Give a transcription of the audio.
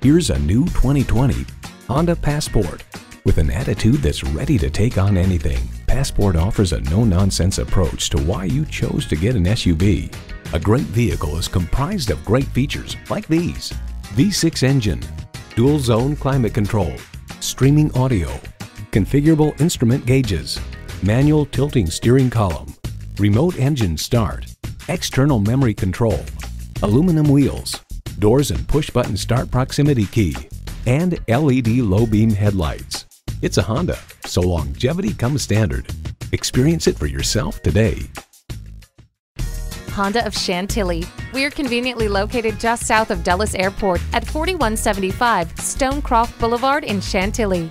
Here's a new 2020 Honda Passport. With an attitude that's ready to take on anything, Passport offers a no-nonsense approach to why you chose to get an SUV. A great vehicle is comprised of great features like these. V6 engine, dual zone climate control, streaming audio, configurable instrument gauges, manual tilting steering column, remote engine start, external memory control, aluminum wheels, doors and push button start proximity key, and LED low beam headlights. It's a Honda, so longevity comes standard. Experience it for yourself today. Honda of Chantilly. We're conveniently located just south of Dulles Airport at 4175 Stonecroft Boulevard in Chantilly.